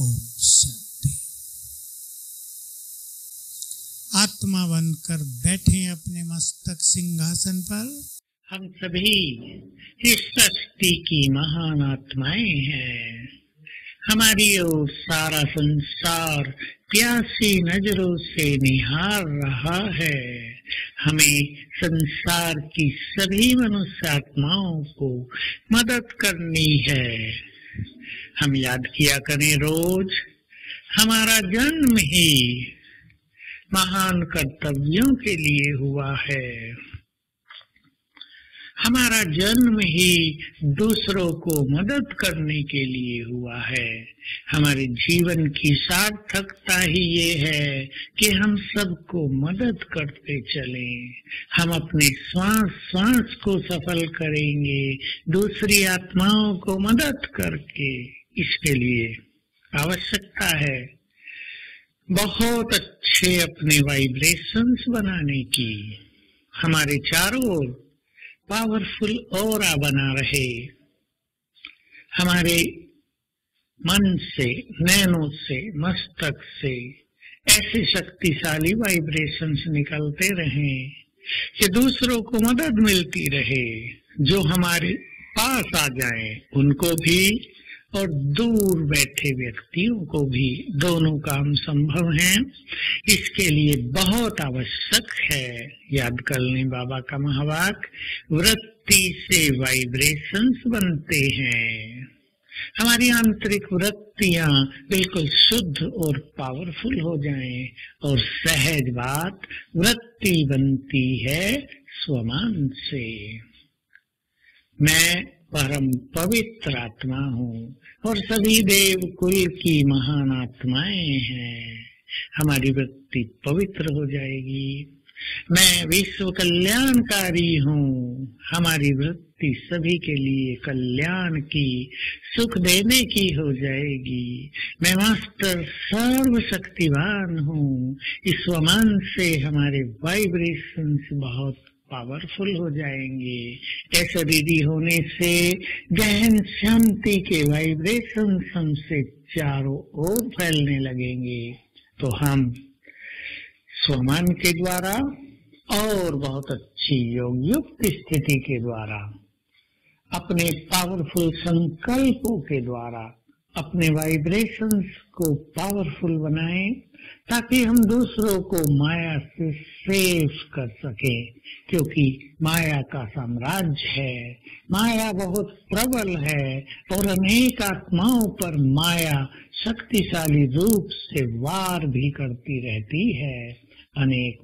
ओम शांति। आत्मा बनकर बैठे अपने मस्तक सिंहासन पर। हम सभी इस सृष्टि की महान आत्माएँ हैं। हमारी ओर सारा संसार प्यासी नज़रों से निहार रहा है। हमें संसार की सभी मनुष्य आत्माओं को मदद करनी है। हम याद किया करें रोज हमारा जन्म ही महान कर्तव्यों के लिए हुआ है। हमारा जन्म ही दूसरों को मदद करने के लिए हुआ है। हमारे जीवन की सार्थकता ही ये है कि हम सबको मदद करते चले। हम अपने श्वास श्वास को सफल करेंगे, दूसरी आत्माओं को मदद करके। इसके लिए आवश्यकता है बहुत अच्छे अपने वाइब्रेशंस बनाने की। हमारे चारों ओर पावरफुल और बना रहे। हमारे मन से, नैनो से, मस्तक से ऐसे शक्तिशाली वाइब्रेशंस निकलते रहे कि दूसरों को मदद मिलती रहे, जो हमारे पास आ जाए, उनको भी और दूर बैठे व्यक्तियों को भी दोनों काम संभव हैं। इसके लिए बहुत आवश्यक है, याद कर लें बाबा का महावाक, वृत्ति से वाइब्रेशंस बनते हैं। हमारी आंतरिक वृत्तियाँ बिल्कुल शुद्ध और पावरफुल हो जाएँ और सहज बात वृत्ति बनती है स्वमान से। मैं परम पवित्र आत्मा हूँ और सभी देव कुल की महान आत्माएँ हैं। हमारी वृत्ति पवित्र हो जाएगी। मैं विश्व कल्याणकारी हूँ। हमारी वृत्ति सभी के लिए कल्याण की, सुख देने की हो जाएगी। मैं मास्टर सर्व शक्तिवान हूँ। इस वमान से हमारे वाइब्रेशन बहुत पावरफुल हो जाएँगे। ऐसा दीदी होने से गहन शांति के वाइब्रेशन हमसे चारों ओर फैलने लगेंगे। तो हम स्वमान के द्वारा और बहुत अच्छी योग युक्त स्थिति के द्वारा, अपने पावरफुल संकल्पों के द्वारा, अपने वाइब्रेशंस को पावरफुल बनाएँ ताकि हम दूसरों को माया से सेफ़ कर सके, क्योंकि माया का साम्राज्य है। माया बहुत प्रबल है और अनेक आत्माओं पर माया शक्तिशाली रूप से वार भी करती रहती है। अनेक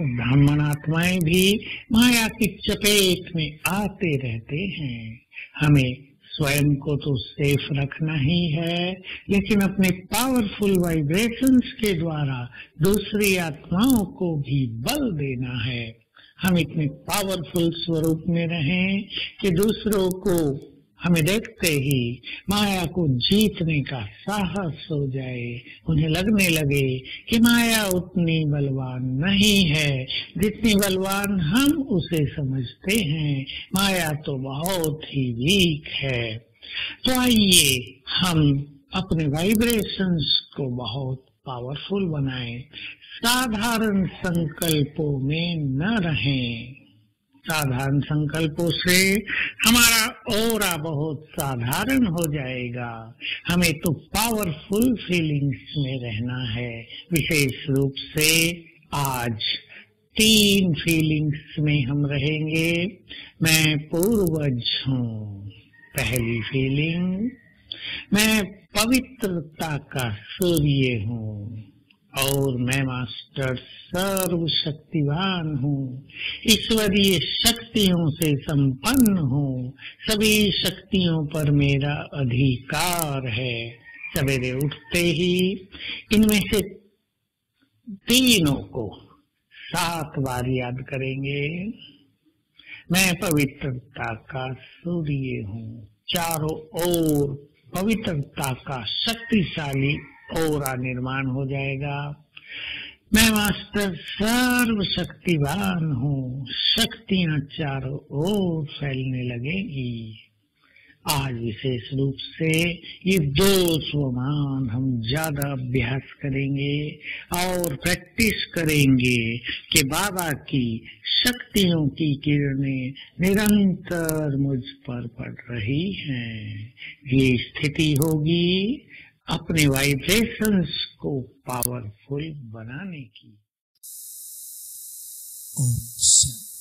ब्राह्मण आत्माएँ भी माया की चपेट में आते रहते हैं। हमें स्वयं को तो सेफ़ रखना ही है, लेकिन अपने पावरफुल वाइब्रेशंस के द्वारा दूसरी आत्माओं को भी बल देना है। हम इतने पावरफुल स्वरूप में रहें कि दूसरों को हमें देखते ही माया को जीतने का साहस हो जाए। उन्हें लगने लगे कि माया उतनी बलवान नहीं है। जितनी बलवान हम उसे समझते हैं, माया तो बहुत ही वीक है। तो आइए हम अपने वाइब्रेशंस को बहुत पावरफुल बनाएँ। साधारण संकल्पों में न रहें। साधारण संकल्पों से हमारा ओरा बहुत साधारण हो जाएगा। हमें तो पावरफुल फीलिंग्स में रहना है। विशेष रूप से आज तीन फीलिंग्स में हम रहेंगे। मैं पूर्वज हूँ, पहली फीलिंग मैं पवित्रता का सूर्य हूँ। और मैं मास्टर सर्व शक्तिवान हूँ। ईश्वरीय शक्तियों से संपन्न हूँ। सभी शक्तियों पर मेरा अधिकार है। सवेरे उठते ही इनमें से तीनों को सात बार याद करेंगे। मैं पवित्रता का सूर्य हूँ। चारों ओर पवित्रता का शक्तिशाली और निर्माण हो जाएगा। मैं मास्टर सर्व शक्तिवान हूँ। शक्तियाँ चारों ओर फैलने लगेगी। आज विशेष रूप से ये दो स्वमान हम ज़्यादा अभ्यास करेंगे और प्रैक्टिस करेंगे कि बाबा की शक्तियों की किरणें निरंतर मुझ पर पड़ रही हैं। ये स्थिति होगी अपने वाइब्रेशंस को पावरफुल बनाने की। ओम शांति